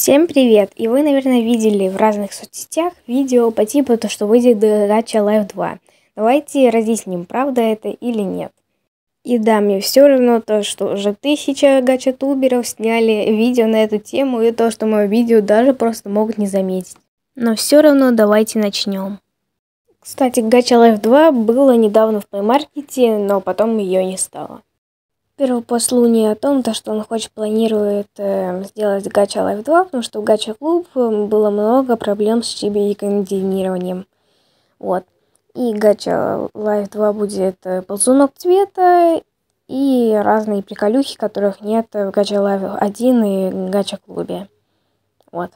Всем привет! И вы, наверное, видели в разных соцсетях видео по типу то, что выйдет Гача Live 2. Давайте разъясним, правда это или нет. И да, мне все равно то, что уже тысяча гача-туберов сняли видео на эту тему, и то, что мое видео даже просто могут не заметить. Но все равно давайте начнем. Кстати, Гача Live 2 было недавно в Market, но потом ее не стало. Луни о том, то, что он хочет, планирует э, сделать Гача Live 2, потому что в Гача Клуб было много проблем с чиби и координированием. Вот. И Гача Live 2 будет э, ползунок цвета и разные приколюхи, которых нет в Гача Live 1 и Гача Клубе. Вот.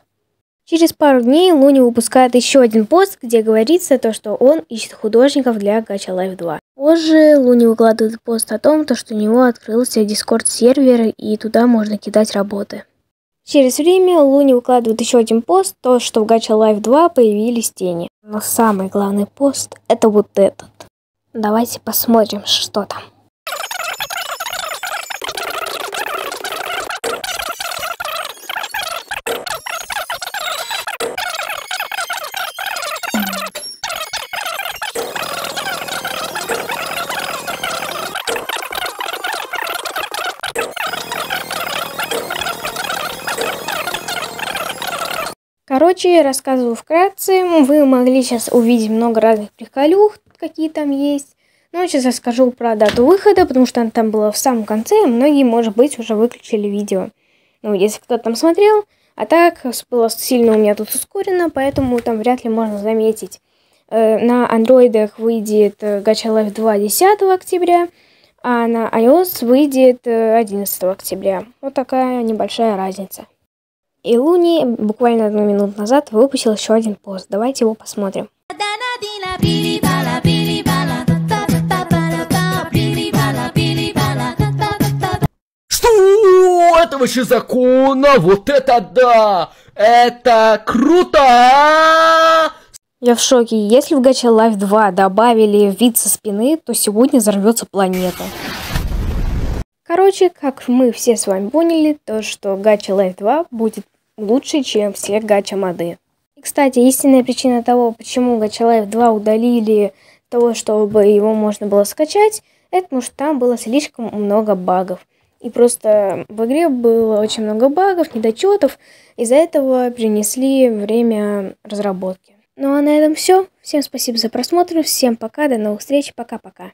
Через пару дней Луни выпускает еще один пост, где говорится то, что он ищет художников для Гача Live 2. Позже Луни выкладывает пост о том, то, что у него открылся Discord сервер и туда можно кидать работы. Через время Луни выкладывает еще один пост, то, что в Гача Live 2 появились тени. Но самый главный пост это вот этот. Давайте посмотрим, что там. Короче, рассказываю вкратце. Вы могли сейчас увидеть много разных приколюх, какие там есть. Но сейчас расскажу про дату выхода, потому что она там была в самом конце, и многие, может быть, уже выключили видео. Ну, если кто-то там смотрел. А так, было сильно у меня тут ускорено, поэтому там вряд ли можно заметить. Э, на андроидах выйдет Gacha Life 2 10 октября, а на iOS выйдет 11 э, октября. Вот такая небольшая разница. И Луни буквально одну минуту назад выпустил еще один пост. Давайте его посмотрим. Что? Это вообще законно? Вот это да! Это круто! Я в шоке. Если в Gacha Life 2 добавили вид со спины, то сегодня взорвется планета. Короче, как мы все с вами поняли, то что Gacha Life 2 будет лучше, чем все гача-моды. И, кстати, истинная причина того, почему Life 2 удалили того, чтобы его можно было скачать, это потому что там было слишком много багов. И просто в игре было очень много багов, недочетов. Из-за этого принесли время разработки. Ну а на этом все. Всем спасибо за просмотр. Всем пока. До новых встреч. Пока-пока.